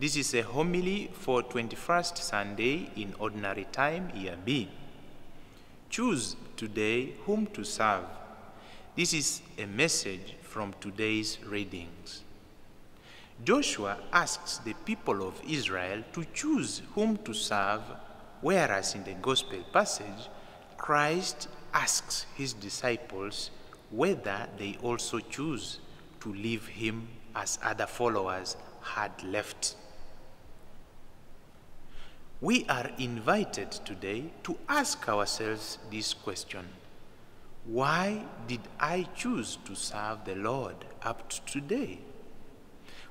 This is a homily for 21st Sunday in Ordinary Time, Year B. Choose today whom to serve. This is a message from today's readings. Joshua asks the people of Israel to choose whom to serve, whereas in the Gospel passage, Christ asks his disciples whether they also choose to leave him as other followers had left. We are invited today to ask ourselves this question Why did I choose to serve the Lord up to today?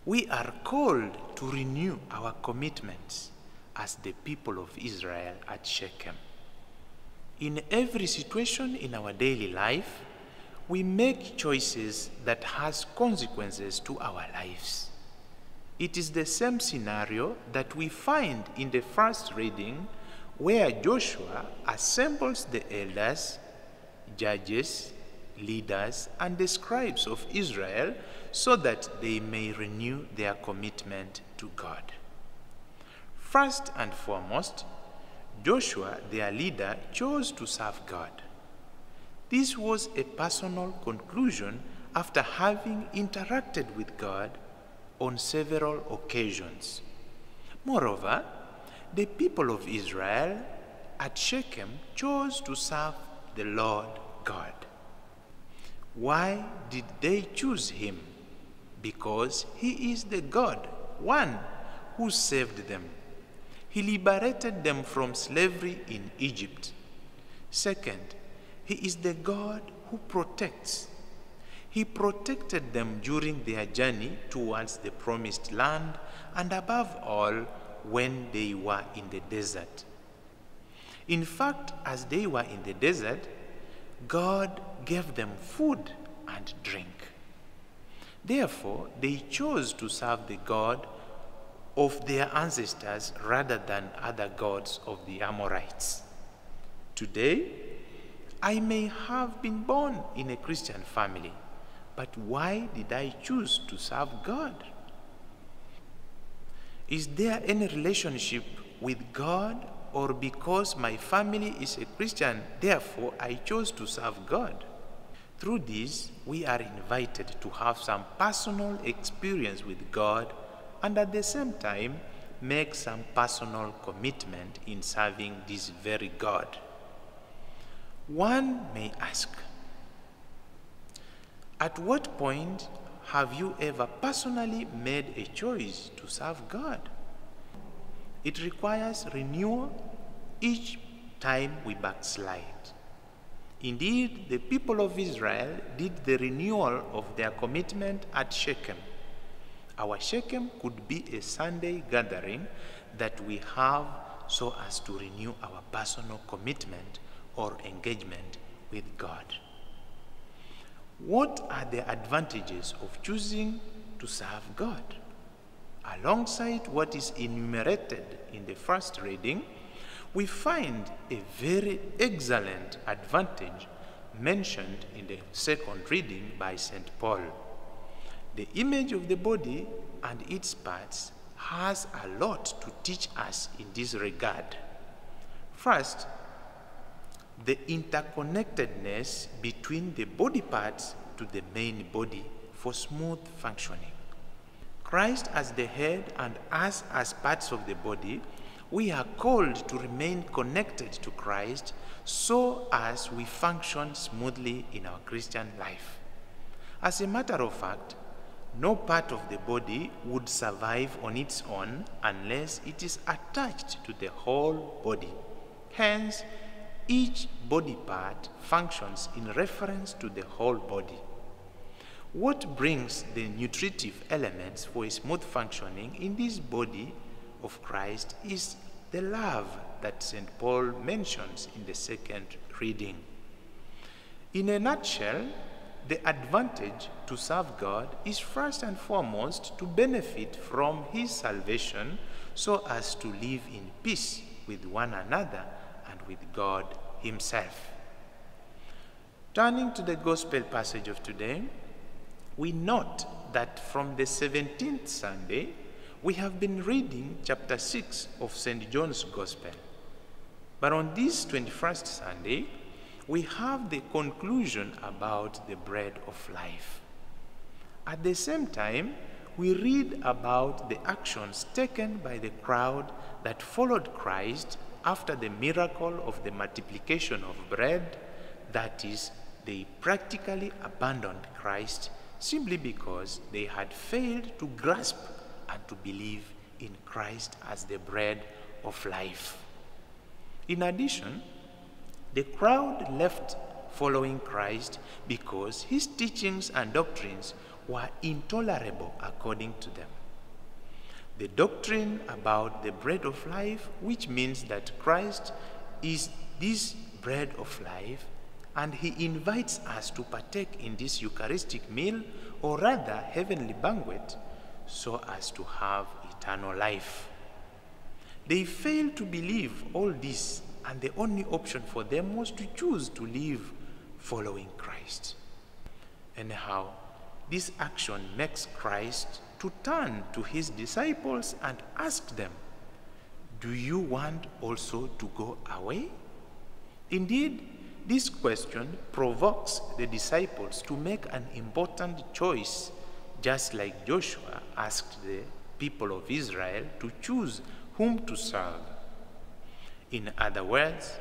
We are called to renew our commitments as the people of Israel at Shechem. In every situation in our daily life, we make choices that has consequences to our lives. It is the same scenario that we find in the first reading where Joshua assembles the elders, judges, leaders, and the scribes of Israel so that they may renew their commitment to God. First and foremost, Joshua, their leader, chose to serve God. This was a personal conclusion after having interacted with God on several occasions. Moreover, the people of Israel at Shechem chose to serve the Lord God. Why did they choose him? Because he is the God, one who saved them. He liberated them from slavery in Egypt. Second, he is the God who protects. He protected them during their journey towards the promised land and above all when they were in the desert. In fact, as they were in the desert, God gave them food and drink. Therefore, they chose to serve the God of their ancestors rather than other gods of the Amorites. Today, I may have been born in a Christian family, but why did I choose to serve God? Is there any relationship with God or because my family is a Christian, therefore I chose to serve God? Through this, we are invited to have some personal experience with God and at the same time make some personal commitment in serving this very God. One may ask, at what point have you ever personally made a choice to serve God? It requires renewal each time we backslide. Indeed, the people of Israel did the renewal of their commitment at Shechem. Our Shechem could be a Sunday gathering that we have so as to renew our personal commitment or engagement with God. What are the advantages of choosing to serve God? Alongside what is enumerated in the first reading, we find a very excellent advantage mentioned in the second reading by St. Paul. The image of the body and its parts has a lot to teach us in this regard. First, the interconnectedness between the body parts to the main body for smooth functioning. Christ as the head and us as parts of the body, we are called to remain connected to Christ so as we function smoothly in our Christian life. As a matter of fact, no part of the body would survive on its own unless it is attached to the whole body. Hence, each body part functions in reference to the whole body. What brings the nutritive elements for a smooth functioning in this body of Christ is the love that St. Paul mentions in the second reading. In a nutshell, the advantage to serve God is first and foremost to benefit from His salvation so as to live in peace with one another with God Himself. Turning to the Gospel passage of today, we note that from the 17th Sunday, we have been reading chapter 6 of St. John's Gospel. But on this 21st Sunday, we have the conclusion about the bread of life. At the same time, we read about the actions taken by the crowd that followed Christ after the miracle of the multiplication of bread, that is, they practically abandoned Christ simply because they had failed to grasp and to believe in Christ as the bread of life. In addition, the crowd left following Christ because his teachings and doctrines were intolerable according to them. The doctrine about the bread of life, which means that Christ is this bread of life, and he invites us to partake in this Eucharistic meal, or rather heavenly banquet, so as to have eternal life. They failed to believe all this, and the only option for them was to choose to live following Christ. Anyhow, this action makes Christ to turn to his disciples and ask them, Do you want also to go away? Indeed, this question provokes the disciples to make an important choice, just like Joshua asked the people of Israel to choose whom to serve. In other words,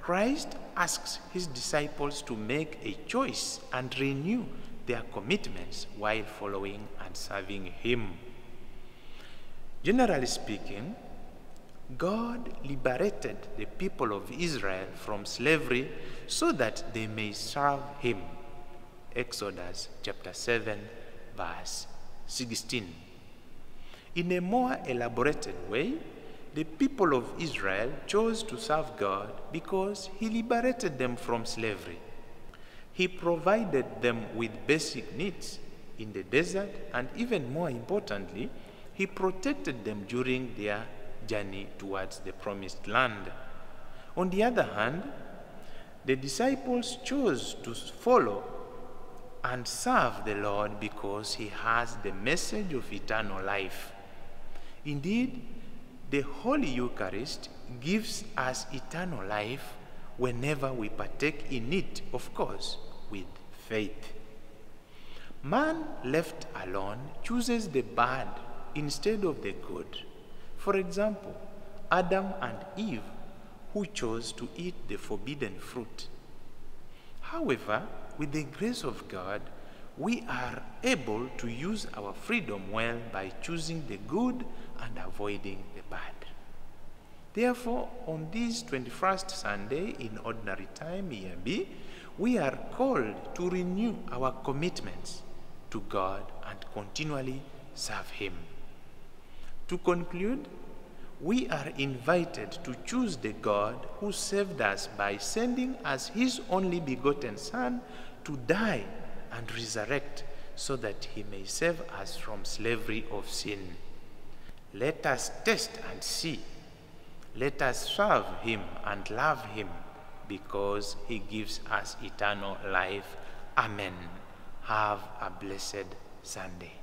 Christ asks his disciples to make a choice and renew their commitments while following and serving him. Generally speaking, God liberated the people of Israel from slavery so that they may serve him. Exodus chapter 7, verse 16. In a more elaborated way, the people of Israel chose to serve God because he liberated them from slavery. He provided them with basic needs in the desert, and even more importantly, he protected them during their journey towards the promised land. On the other hand, the disciples chose to follow and serve the Lord because he has the message of eternal life. Indeed, the Holy Eucharist gives us eternal life whenever we partake in it, of course, with faith. Man left alone chooses the bad instead of the good. For example, Adam and Eve, who chose to eat the forbidden fruit. However, with the grace of God, we are able to use our freedom well by choosing the good and avoiding the bad. Therefore, on this 21st Sunday in Ordinary Time, EMB, we are called to renew our commitments to God and continually serve Him. To conclude, we are invited to choose the God who saved us by sending us his only begotten Son to die and resurrect so that he may save us from slavery of sin. Let us test and see. Let us serve him and love him because he gives us eternal life. Amen. Have a blessed Sunday.